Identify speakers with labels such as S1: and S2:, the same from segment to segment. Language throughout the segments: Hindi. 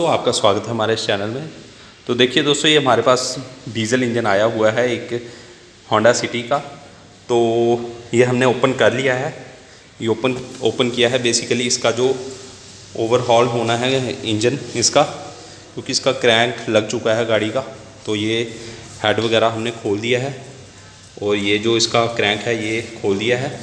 S1: तो आपका स्वागत है हमारे इस चैनल में। तो देखिए दोस्तों, ये हमारे पास डीजल इंजन आया हुआ है एक होंडा सिटी का। तो ये हमने ओपन कर लिया है। ये ओपन ओपन किया है बेसिकली इसका जो ओवरहॉल होना है इंजन इसका, क्योंकि इसका क्रैंक लग चुका है गाड़ी का। तो ये हेड वगैरह हमने खोल दिया है और ये जो इसका क्रैंक है ये खोल दिया है।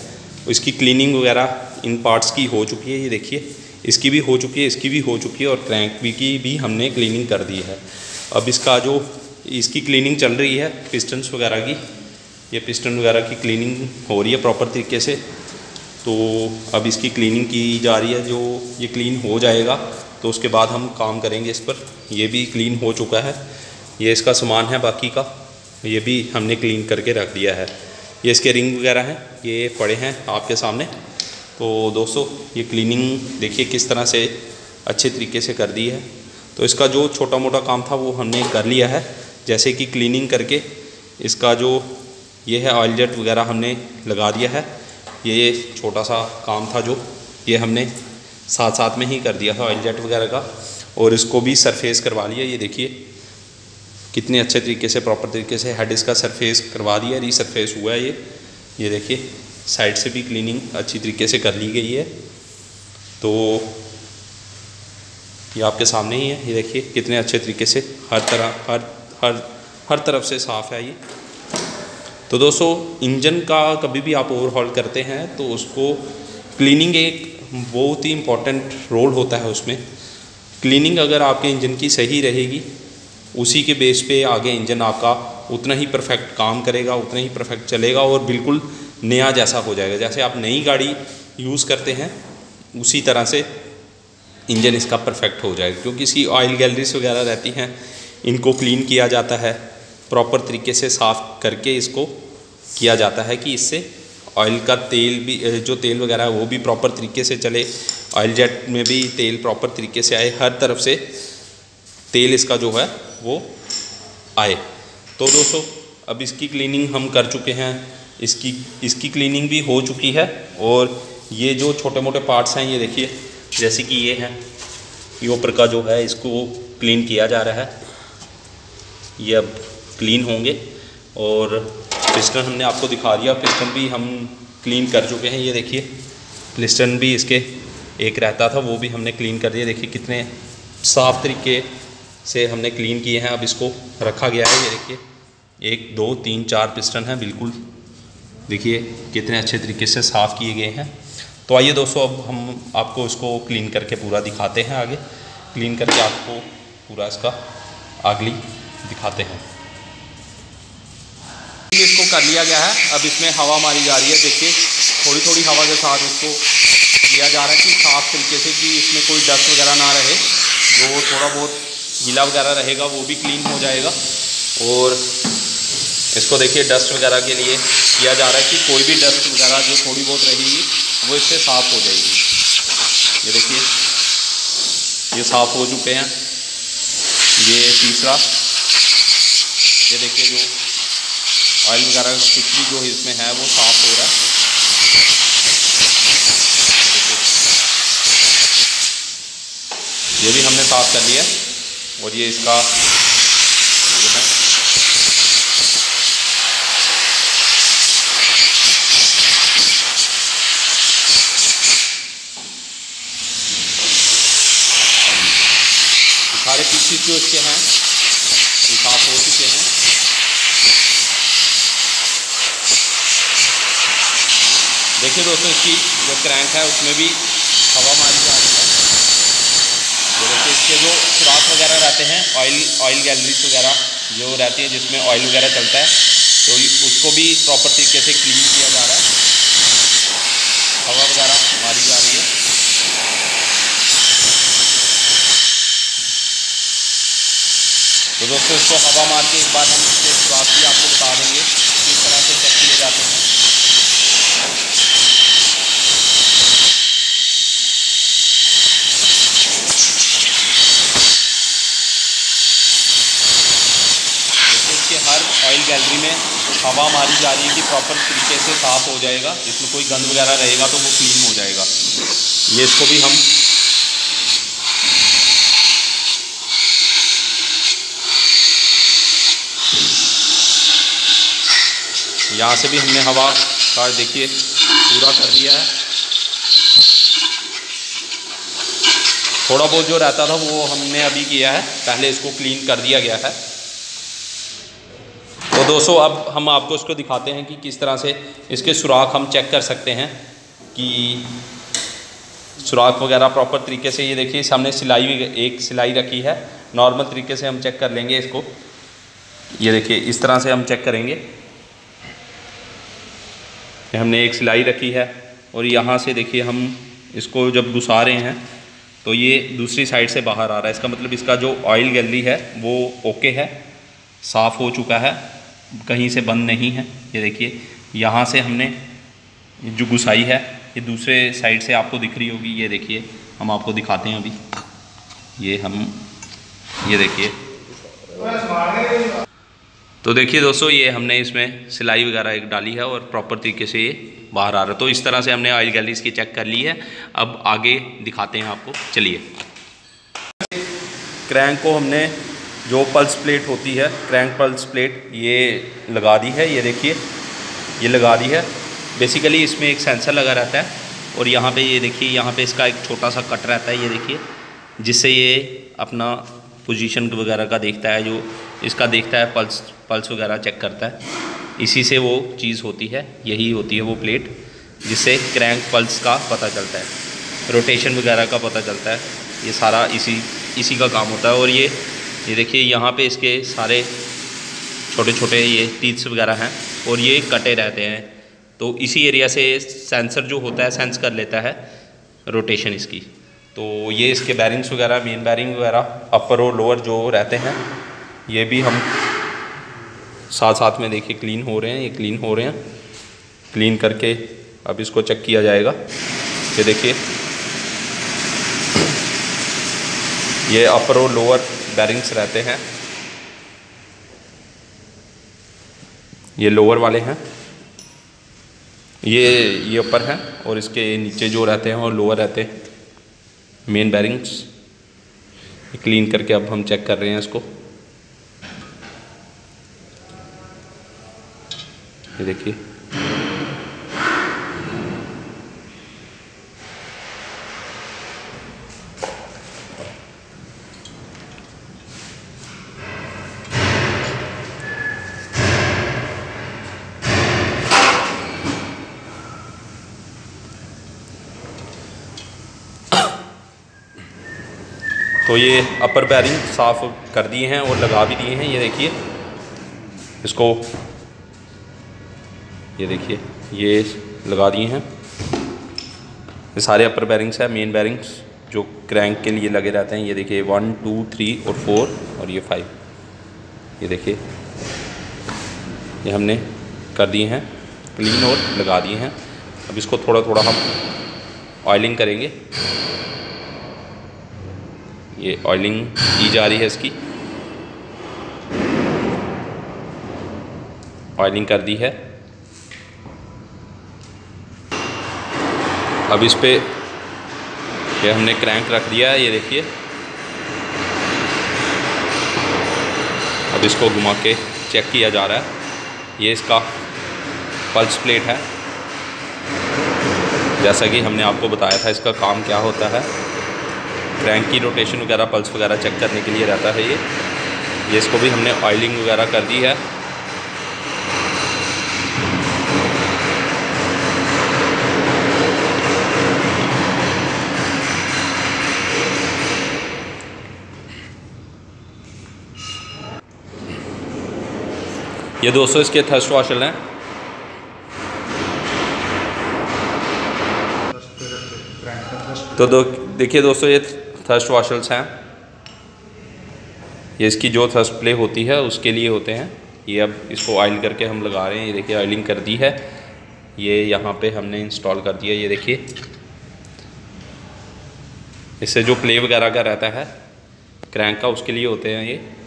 S1: इसकी क्लीनिंग वगैरह इन पार्ट्स की हो चुकी है, ये देखिए। इसकी भी हो चुकी है, इसकी भी हो चुकी है और क्रैंक भी की भी हमने क्लीनिंग कर दी है। अब इसका जो, इसकी क्लीनिंग चल रही है, पिस्टन्स वगैरह की, ये पिस्टन वगैरह की क्लीनिंग हो रही है प्रॉपर तरीके से। तो अब इसकी क्लीनिंग की जा रही है, जो ये क्लीन हो जाएगा तो उसके बाद हम काम करेंगे इस पर। ये भी क्लीन हो चुका है। ये इसका सामान है बाकी का, ये भी हमने क्लीन करके रख दिया है। ये इसके रिंग वगैरह हैं, ये पड़े हैं आपके सामने। तो दोस्तों, ये क्लीनिंग देखिए किस तरह से अच्छे तरीके से कर दी है। तो इसका जो छोटा मोटा काम था, वो हमने कर लिया है। जैसे कि क्लीनिंग करके इसका जो ये है ऑयल जेट वगैरह हमने लगा दिया है। ये छोटा सा काम था जो, ये हमने साथ साथ में ही कर दिया था ऑयल जेट वगैरह का। और इसको भी सरफेस करवा लिया। ये देखिए, कितने अच्छे तरीके से प्रॉपर तरीके से हेड इसका सरफेस करवा दिया रीसरफेस हुआ है ये। ये देखिए साइड से भी क्लीनिंग अच्छी तरीके से कर ली गई है। तो ये आपके सामने ही है, ये देखिए कितने अच्छे तरीके से हर तरह, हर हर हर तरफ़ से साफ़ है ये। तो दोस्तों, इंजन का कभी भी आप ओवरहॉल करते हैं तो उसको क्लीनिंग एक बहुत ही इंपॉर्टेंट रोल होता है उसमें। क्लीनिंग अगर आपके इंजन की सही रहेगी, उसी के बेस पे आगे इंजन आपका उतना ही परफेक्ट काम करेगा, उतना ही परफेक्ट चलेगा और बिल्कुल नया जैसा हो जाएगा। जैसे आप नई गाड़ी यूज़ करते हैं, उसी तरह से इंजन इसका परफेक्ट हो जाएगा। क्योंकि इसकी ऑयल गैलरीज वगैरह रहती हैं, इनको क्लीन किया जाता है प्रॉपर तरीके से साफ़ करके इसको किया जाता है कि इससे ऑयल का तेल भी जो तेल वगैरह है, वो भी प्रॉपर तरीके से चले। ऑयल जेट में भी तेल प्रॉपर तरीके से आए, हर तरफ़ से तेल इसका जो है, वो आए। तो दोस्तों, अब इसकी क्लीनिंग हम कर चुके हैं। इसकी इसकी क्लीनिंग भी हो चुकी है और ये जो छोटे मोटे पार्ट्स हैं, ये देखिए, जैसे कि ये हैं, ये ऊपर का जो है, इसको क्लीन किया जा रहा है। ये अब क्लीन होंगे और पिस्टन हमने आपको दिखा दिया पिस्टन भी हम क्लीन कर चुके हैं। ये देखिए पिस्टन भी इसके एक रहता था, वो भी हमने क्लीन कर दिया। देखिए कितने साफ़ तरीके से हमने क्लीन किए हैं। अब इसको रखा गया है। ये देखिए, एक, दो, तीन, चार पिस्टन हैं, बिल्कुल देखिए कितने अच्छे तरीके से साफ़ किए गए हैं। तो आइए दोस्तों, अब हम आपको इसको क्लीन करके पूरा दिखाते हैं आगे। क्लीन करके आपको पूरा इसका अगली दिखाते हैं। इसको कर लिया गया है। अब इसमें हवा मारी जा रही है। देखिए थोड़ी थोड़ी हवा के साथ इसको किया जा रहा है कि साफ़ तरीके से कि इसमें कोई डस्ट वगैरह ना रहे। जो थोड़ा बहुत गीला वगैरह रहेगा, वो भी क्लीन हो जाएगा। और इसको देखिए डस्ट वगैरह के लिए किया जा रहा है कि कोई भी डस्ट वगैरह जो थोड़ी बहुत रहेगी, वो इससे साफ़ हो जाएगी। ये देखिए, ये साफ़ हो चुके हैं। ये तीसरा, ये देखिए जो ऑयल वगैरह कुछ भी जो इसमें है, वो साफ़ हो रहा है। ये भी हमने साफ़ कर लिया और ये इसका सारे जो इसके हैं ये साफ़ हो चुके हैं। देखिए दोस्तों, इसकी जो क्रैंक है, उसमें भी हवा मारी जा रही है। देखिए, इसके जो सुराख वगैरह रहते हैं ऑयल ऑयल गैलरीज वगैरह जो रहती है, जिसमें ऑयल वगैरह चलता है तो उसको भी प्रॉपर तरीके से क्लीन किया जा रहा है हवा वगैरह मारी जा रही है तो दोस्तों, इसको हवा मार के एक बार हम इसके भी आपको बता देंगे किस तरह से चेक किए जाते हैं। हर ऑयल गैलरी में हवा मारी जा रही है कि प्रॉपर तरीके से साफ़ हो जाएगा, इसमें कोई गंद वगैरह रहेगा तो वो क्लीन हो जाएगा। ये इसको भी हम यहाँ से भी हमने हवा का, देखिए, पूरा कर दिया है। थोड़ा बहुत जो रहता था, वो हमने अभी किया है। पहले इसको क्लीन कर दिया गया है। तो दोस्तों, अब हम आपको इसको दिखाते हैं कि किस तरह से इसके सुराख हम चेक कर सकते हैं कि सुराख वगैरह प्रॉपर तरीके से, ये देखिए, सामने सिलाई भी, एक सिलाई रखी है। नॉर्मल तरीके से हम चेक कर लेंगे इसको। ये देखिए, इस तरह से हम चेक करेंगे। हमने एक सिलाई रखी है और यहाँ से देखिए हम इसको जब घुसा रहे हैं तो ये दूसरी साइड से बाहर आ रहा है। इसका मतलब इसका जो ऑयल गैलरी है, वो ओके है, साफ़ हो चुका है, कहीं से बंद नहीं है। ये देखिए, यहाँ से हमने जो घुसाई है, ये दूसरे साइड से आपको दिख रही होगी। ये देखिए, हम आपको दिखाते हैं अभी। ये हम, ये देखिए। तो देखिए दोस्तों, ये हमने इसमें सिलाई वगैरह एक डाली है और प्रॉपर तरीके से ये बाहर आ रहा है। तो इस तरह से हमने ऑयल गैलरी इसकी चेक कर ली है। अब आगे दिखाते हैं आपको। चलिए। क्रैंक को हमने जो पल्स प्लेट होती है, क्रैंक पल्स प्लेट ये लगा दी है। ये देखिए, ये लगा दी है। बेसिकली इसमें एक सेंसर लगा रहता है और यहाँ पे ये देखिए, यहाँ पे इसका एक छोटा सा कट रहता है। ये देखिए, जिससे ये अपना पोजीशन वगैरह का देखता है, जो इसका देखता है पल्स पल्स वगैरह चेक करता है। इसी से वो चीज़ होती है, यही होती है वो प्लेट जिससे क्रैंक पल्स का पता चलता है रोटेशन वगैरह का पता चलता है। ये सारा इसी इसी का काम होता है। और ये ये देखिए, यहाँ पे इसके सारे छोटे छोटे ये टीथ्स वगैरह हैं, और ये कटे रहते हैं। तो इसी एरिया से सेंसर जो होता है सेंस कर लेता है रोटेशन इसकी। तो ये इसके बैरिंग्स वगैरह मेन बैरिंग वगैरह अपर और लोअर जो रहते हैं ये भी हम साथ साथ में देखिए क्लीन हो रहे हैं, ये क्लीन हो रहे हैं। क्लीन करके अब इसको चेक किया जाएगा। ये देखिए। ये अपर और लोअर बैरिंग्स रहते हैं। ये लोअर वाले हैं। ये ये ऊपर है और इसके नीचे जो रहते हैं और लोअर रहते हैं। मेन बैरिंग्स क्लीन करके अब हम चेक कर रहे हैं इसको। ये देखिए। तो ये अपर बैरिंग साफ़ कर दिए हैं और लगा भी दिए हैं, ये देखिए। इसको ये देखिए, ये लगा दिए हैं। ये सारे अपर बैरिंग्स हैं मेन बैरिंग्स जो क्रैंक के लिए लगे रहते हैं। ये देखिए वन टू थ्री और फोर और ये फाइव ये देखिए, ये हमने कर दिए हैं क्लीन और लगा दिए हैं। अब इसको थोड़ा थोड़ा हम ऑयलिंग करेंगे। ये ऑयलिंग की जा रही है इसकी। ऑयलिंग कर दी है। अब इस पर ये हमने क्रैंक रख दिया है, ये देखिए। अब इसको घुमा के चेक किया जा रहा है। ये इसका पल्स प्लेट है। जैसा कि हमने आपको बताया था, इसका काम क्या होता है। क्रैंक की रोटेशन वगैरह, पल्स वगैरह चेक करने के लिए रहता है ये। ये इसको भी हमने ऑयलिंग वगैरह कर दी है। ये दोस्तों इसके थर्स्ट वाशल हैं। तो दो, देखिए दोस्तों, ये थर्स्ट वाशल्स हैं। ये इसकी जो थर्स्ट प्ले होती है, उसके लिए होते हैं। ये अब इसको ऑयल करके हम लगा रहे हैं। ये देखिए ऑयलिंग कर दी है। ये यहाँ पे हमने इंस्टॉल कर दिया। ये देखिए। इससे जो प्ले वगैरह का रहता है क्रैंक का, उसके लिए होते हैं ये।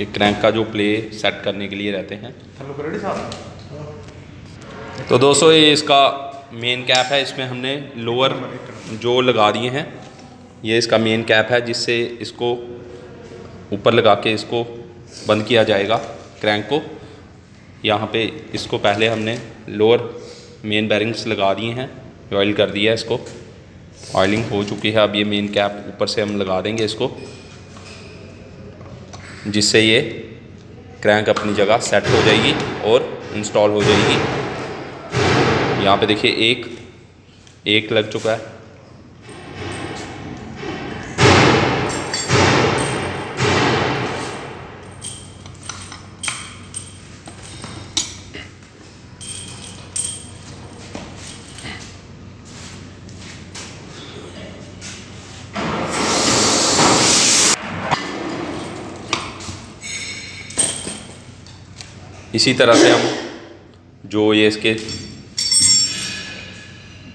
S1: ये क्रैंक का जो प्ले सेट करने के लिए रहते हैं। तो दोस्तों ये इसका मेन कैप है। इसमें हमने लोअर जो लगा दिए हैं ये इसका मेन कैप है जिससे इसको ऊपर लगा के इसको बंद किया जाएगा क्रैंक को। यहाँ पे इसको पहले हमने लोअर मेन बैरिंग्स लगा दिए हैं ऑयल कर दिया है इसको। ऑयलिंग हो चुकी है। अब ये मेन कैप ऊपर से हम लगा देंगे इसको। जिससे ये क्रैंक अपनी जगह सेट हो जाएगी और इंस्टॉल हो जाएगी। यहाँ पे देखिए एक एक लग चुका है। इसी तरह से हम जो ये इसके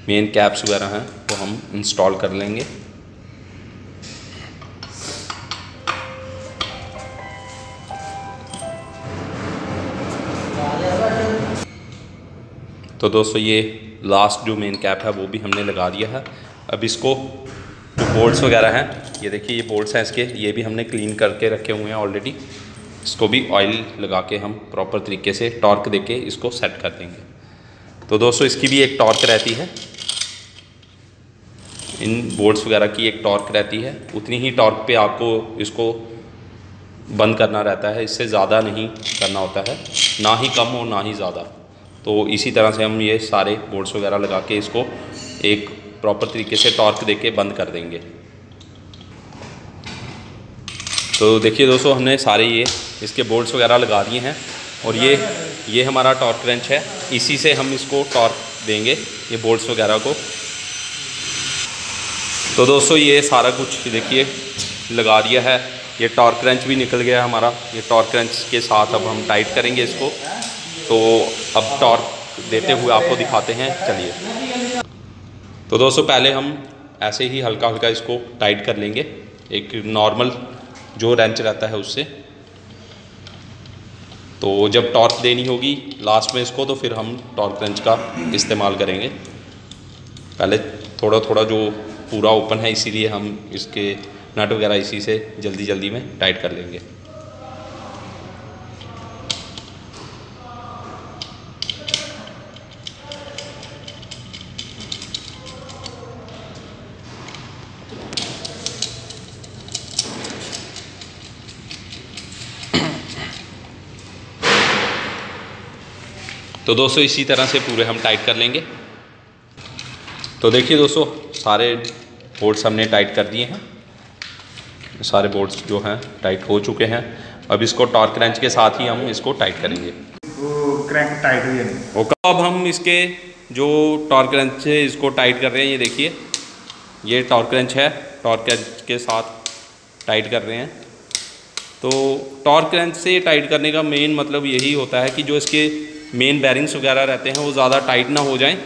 S1: मेन कैप्स वगैरह हैं, वो हम इंस्टॉल कर लेंगे। तो दोस्तों, ये लास्ट जो मेन कैप है, वो भी हमने लगा दिया है। अब इसको जो बोल्ट्स वगैरह हैं, ये देखिए, ये बोल्ट्स हैं इसके, ये भी हमने क्लीन करके रखे हुए हैं ऑलरेडी इसको भी ऑयल लगा के हम प्रॉपर तरीके से टॉर्क दे के इसको सेट कर देंगे। तो दोस्तों, इसकी भी एक टॉर्क रहती है। इन बोर्ड्स वगैरह की एक टॉर्क रहती है। उतनी ही टॉर्क पे आपको इसको बंद करना रहता है। इससे ज़्यादा नहीं करना होता है। ना ही कम और ना ही ज़्यादा। तो इसी तरह से हम ये सारे बोर्ड्स वगैरह लगा के इसको एक प्रॉपर तरीके से टॉर्क दे के बंद कर देंगे। तो देखिए दोस्तों, हमने सारे ये इसके बोल्ट्स वगैरह लगा दिए हैं और ये ये हमारा टॉर्क रेंच है। इसी से हम इसको टॉर्क देंगे, ये बोल्ट्स वगैरह को। तो दोस्तों, ये सारा कुछ देखिए, लगा दिया है। ये टॉर्क रेंच भी निकल गया हमारा। ये टॉर्क रेंच के साथ अब हम टाइट करेंगे इसको। तो अब टॉर्क देते हुए आपको दिखाते हैं। चलिए। तो दोस्तों, पहले हम ऐसे ही हल्का हल्का इसको टाइट कर लेंगे। एक नॉर्मल जो रेंच रहता है उससे। तो जब टॉर्क देनी होगी लास्ट में इसको तो फिर हम टॉर्क रेंच का इस्तेमाल करेंगे। पहले थोड़ा थोड़ा जो पूरा ओपन है, इसीलिए हम इसके नट वगैरह इसी से जल्दी जल्दी में टाइट कर लेंगे। तो दोस्तों इसी तरह से पूरे हम टाइट कर लेंगे। तो देखिए दोस्तों सारे बोर्ड्स हमने टाइट कर दिए हैं। सारे बोर्ड्स जो हैं टाइट हो चुके हैं। अब इसको टॉर्क रेंच के साथ ही हम इसको टाइट करेंगे।
S2: क्रैंक टाइट हुई है
S1: अब हम इसके जो टॉर्क रेंच है इसको टाइट कर रहे हैं। ये देखिए ये टॉर्क रेंच है। टॉर्क रेंच के साथ टाइट कर रहे हैं। तो टॉर्क रेंच से टाइट करने का मेन मतलब यही होता है कि जो इसके मेन बैरिंग्स वगैरह रहते हैं, वो ज़्यादा टाइट ना हो जाएँ,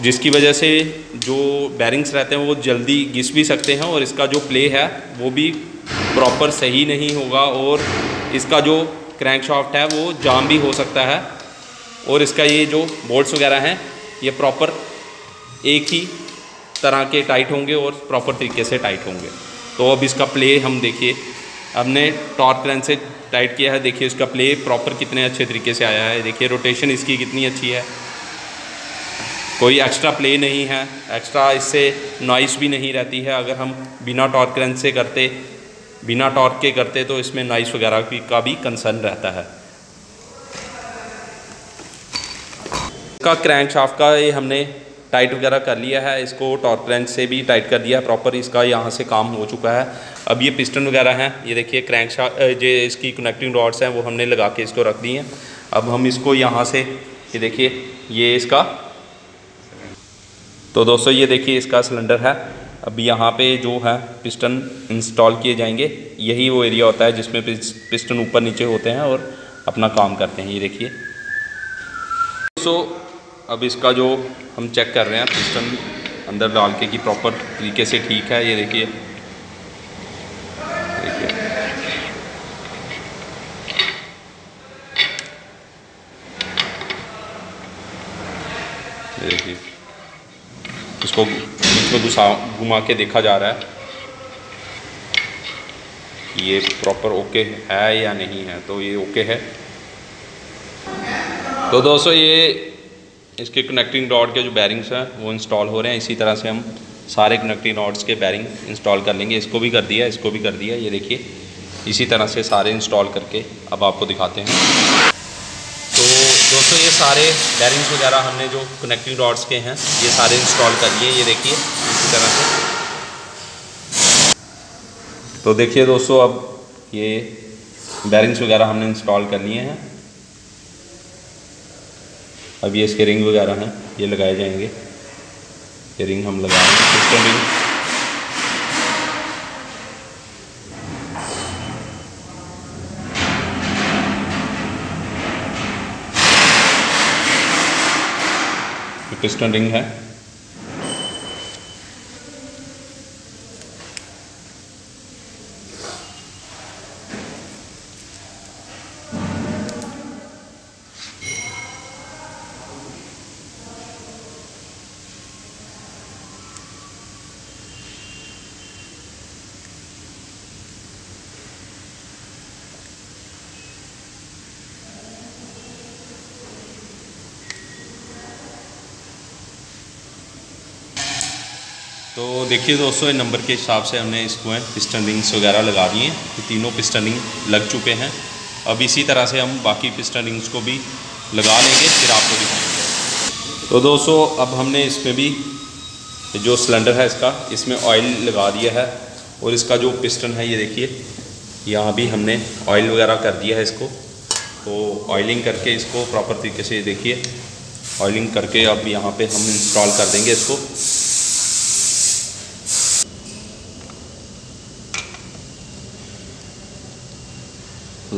S1: जिसकी वजह से जो बैरिंग्स रहते हैं, वो जल्दी घिस भी सकते हैं और इसका जो प्ले है, वो भी प्रॉपर सही नहीं होगा और इसका जो क्रैंक शॉफ्ट है, वो जाम भी हो सकता है और इसका ये जो बोल्ट्स वगैरह हैं, ये प्रॉपर एक ही तरह के टाइट होंगे और प्रॉपर तरीके से टाइट होंगे। तो अब इसका प्ले हम देखिए। हमने टॉर्क रन से टाइट किया है। देखिए इसका प्ले प्रॉपर कितने अच्छे तरीके से आया है। देखिए रोटेशन इसकी कितनी अच्छी है। कोई एक्स्ट्रा प्ले नहीं है। एक्स्ट्रा इससे नॉइस भी नहीं रहती है। अगर हम बिना टॉर्क रन से करते, बिना टॉर्क के करते तो इसमें नॉइस वगैरह का भी कंसर्न रहता है। इसका क्रैंक शाफ्ट का ये हमने टाइट वगैरह कर लिया है, इसको टॉर्क रेंच से भी टाइट कर दिया है, प्रॉपर इसका यहाँ से काम हो चुका है। अब ये पिस्टन वगैरह हैं, ये देखिए क्रैंक जो इसकी कनेक्टिंग रॉड्स हैं, वो हमने लगा के इसको रख दी हैं। अब हम इसको यहाँ से, ये देखिए, ये इसका तो दोस्तों ये देखिए इसका सिलेंडर है। अब यहाँ पे जो है, पिस्टन इंस्टॉल किए जाएँगे, यही वो एरिया होता है जिसमें पिस्टन ऊपर नीचे होते हैं और अपना काम करते हैं, ये देखिए। सो अब इसका जो हम चेक कर रहे हैं पिस्टन अंदर डाल के कि प्रॉपर तरीके से ठीक है, ये देखिए। देखिए। इसको बीच में घुसा, घुमा के देखा जा रहा है ये प्रॉपर ओके है या नहीं है। तो ये ओके है। तो दोस्तों, ये इसके कनेक्टिंग डॉट के जो बैरिंग्स हैं, वो इंस्टॉल हो रहे हैं। इसी तरह से हम सारे कनेक्टिंग डॉट्स के बैरिंग इंस्टॉल कर लेंगे। इसको भी कर दिया इसको भी कर दिया ये देखिए, इसी तरह से सारे इंस्टॉल करके अब आपको दिखाते हैं। तो दोस्तों, ये सारे बैरिंग्स वगैरह हमने जो कनेक्टिंग डॉट्स के हैं, ये सारे इंस्टॉल कर लिए। ये देखिए, इसी तरह से। तो देखिए दोस्तों, अब ये बैरिंग्स वगैरह हमने इंस्टॉल कर लिए हैं। अब ये इसके रिंग वगैरह हैं, ये लगाए जाएँगे। ये रिंग हम लगाएँगे सिस्टम रिंग। पिस्टन रिंग है। तो देखिए दोस्तों ये नंबर के हिसाब से हमने इसको है पिस्टन रिंग्स वगैरह लगा दिए हैं। तो तीनों पिस्टन रिंग लग चुके हैं। अब इसी तरह से हम बाकी पिस्टन रिंग्स को भी लगा लेंगे, फिर आपको दिखाएँगे। तो दोस्तों, अब हमने इसमें भी जो सिलेंडर है इसका, इसमें ऑयल लगा दिया है। और इसका जो पिस्टन है, ये देखिए, यहाँ भी हमने ऑयल वगैरह कर दिया है इसको। तो ऑयलिंग करके इसको प्रॉपर तरीके से देखिए। ऑयलिंग करके अब यहाँ पे हम इंस्टॉल कर देंगे इसको।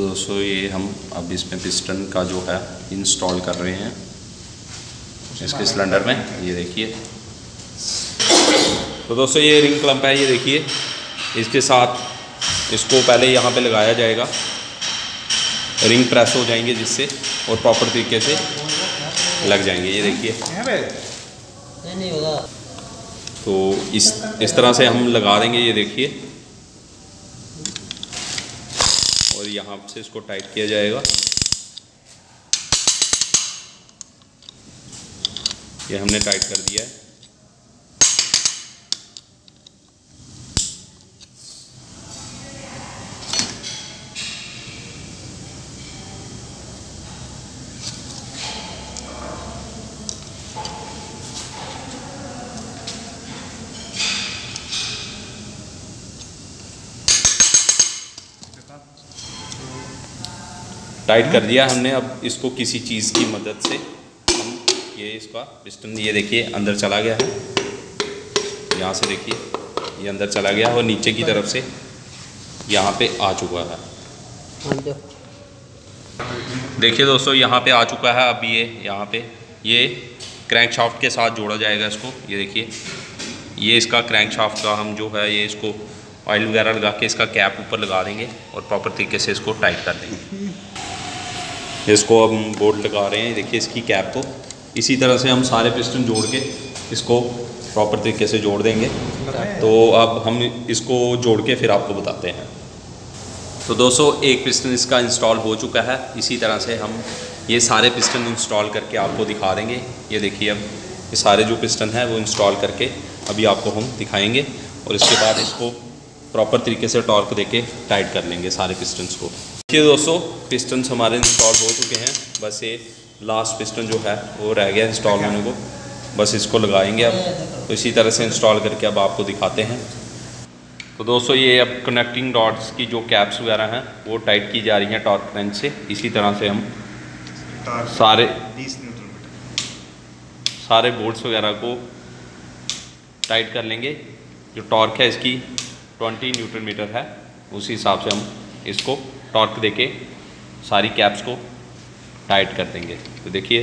S1: तो दोस्तों ये हम अब इसमें पिस्टन का जो है इंस्टॉल कर रहे हैं। इसके सिलेंडर में ये देखिए। तो दोस्तों ये रिंग क्लम्प है ये देखिए। इसके साथ इसको पहले यहाँ पे लगाया जाएगा। रिंग प्रेस हो जाएँगे जिससे और प्रॉपर तरीके से लग जाएँगे। ये देखिए। तो इस इस तरह से हम लगा देंगे ये देखिए और यहाँ से इसको टाइट किया जाएगा। ये हमने टाइट कर दिया है। टाइट कर दिया हमने। अब इसको किसी चीज़ की मदद से हम ये इसका पिस्टन ये देखिए अंदर चला गया है। यहाँ से देखिए ये अंदर चला गया और नीचे की तरफ़ से यहाँ पे आ चुका है। देखिए दोस्तों यहाँ पे आ चुका है अब ये यहाँ पे। ये क्रैंक शाफ्ट के साथ जोड़ा जाएगा इसको। ये देखिए ये इसका क्रैंक शाफ्ट का हम जो है ये इसको ऑयल वगैरह लगा के इसका कैप ऊपर लगा देंगे और प्रॉपर तरीके से इसको टाइट कर देंगे। इसको अब हम बोर्ड लगा रहे हैं। देखिए इसकी कैप को इसी तरह से हम सारे पिस्टन जोड़ के इसको प्रॉपर तरीके से जोड़ देंगे। तो अब हम इसको जोड़ के फिर आपको बताते हैं। तो दोस्तों, एक पिस्टन इसका इंस्टॉल हो चुका है। इसी तरह से हम ये सारे पिस्टन इंस्टॉल करके आपको दिखा देंगे। ये देखिए अब ये सारे जो पिस्टन हैं वो इंस्टॉल करके अभी आपको हम दिखाएँगे और इसके बाद इसको प्रॉपर तरीके से टॉर्क देके टाइट कर लेंगे सारे पिस्टन्स को। देखिए दोस्तों पिस्टन्स हमारे इंस्टॉल हो चुके हैं। बस ये लास्ट पिस्टन जो है वो रह गया इंस्टॉल होने को। बस इसको लगाएँगे अब। तो इसी तरह से इंस्टॉल करके अब आपको दिखाते हैं। तो दोस्तों ये अब कनेक्टिंग डॉट्स की जो कैप्स वगैरह हैं वो टाइट की जा रही हैं टॉर्क क्रेंच से। इसी तरह से हम सारे सारे बोल्ट्स वगैरह को टाइट कर लेंगे। जो टॉर्क है इसकी 20 न्यूटन मीटर है। उसी हिसाब से हम इसको टॉर्क देके सारी कैप्स को टाइट कर देंगे। तो देखिए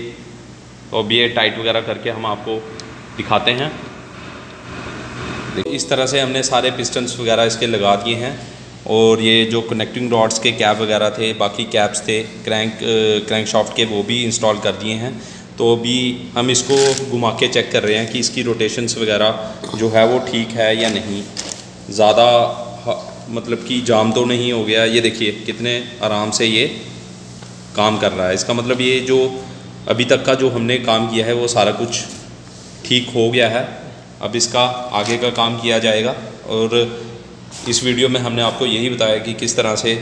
S1: तो अब ये टाइट वगैरह करके हम आपको दिखाते हैं। इस तरह से हमने सारे पिस्टन्स वगैरह इसके लगा दिए हैं और ये जो कनेक्टिंग डॉट्स के कैप वगैरह थे, बाकी कैप्स थे क्रैंक क्रैंक शॉफ्ट के, वो भी इंस्टॉल कर दिए हैं। तो अभी हम इसको घुमा के चेक कर रहे हैं कि इसकी रोटेशंस वगैरह जो है वो ठीक है या नहीं। ज़्यादा मतलब कि जाम तो नहीं हो गया। ये देखिए, कितने आराम से ये काम कर रहा है। इसका मतलब ये जो अभी तक का जो हमने काम किया है, वो सारा कुछ ठीक हो गया है। अब इसका आगे का काम किया जाएगा और इस वीडियो में हमने आपको यही बताया कि किस तरह से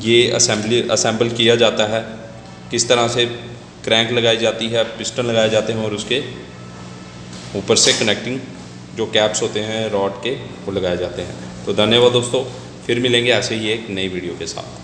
S1: ये असेंबली, असेंबल किया जाता है, किस तरह से क्रैंक लगाई जाती है, पिस्टन लगाए जाते हैं और उसके ऊपर से कनेक्टिंग जो कैप्स होते हैं, रॉड के, वो लगाए जाते हैं। तो धन्यवाद दोस्तों फिर मिलेंगे ऐसे ही एक नई वीडियो के साथ।